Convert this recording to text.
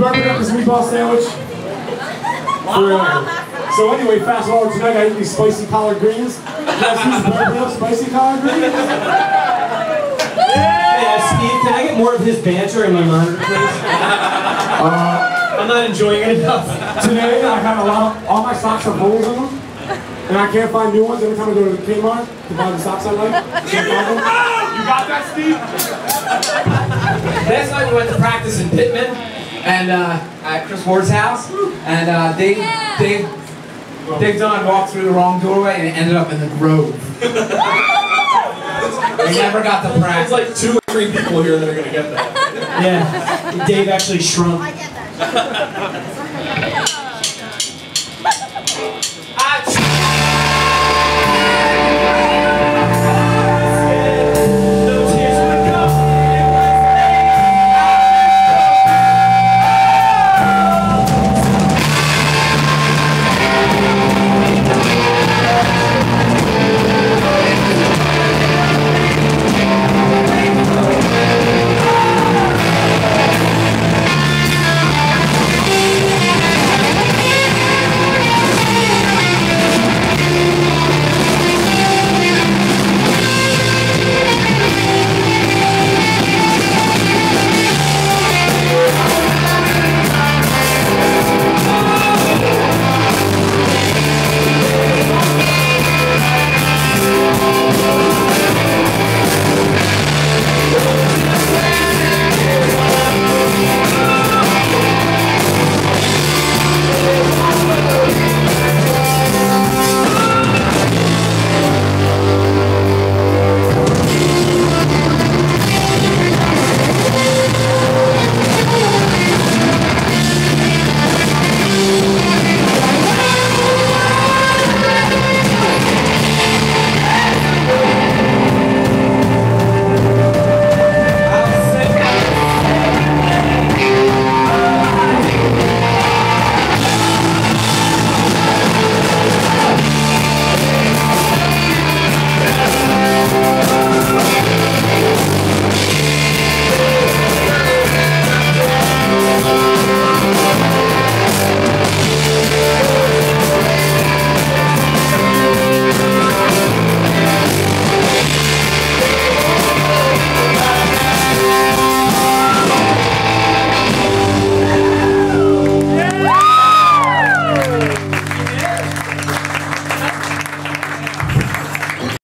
burping up this meatball sandwich. For real. So anyway, fast forward tonight, I eat these spicy collard greens. Guys, who's burping up spicy collard greens? Yeah, uh, Steve, can I get more of his banter in my monitor, please? Uh, I'm not enjoying it enough. Today, I have a lot of, all my socks have holes in them. And I can't find new ones every time I go to the Kmart to buy the socks I like. Can't find. You got that, Steve? Last night we went to practice in Pitman and uh, at Chris Ward's house, and uh, Dave, Dave, Dave Dunn walked through the wrong doorway and ended up in the Grove. we never got the There's It's like two or three people here that are gonna get that. Yeah, Dave actually shrunk.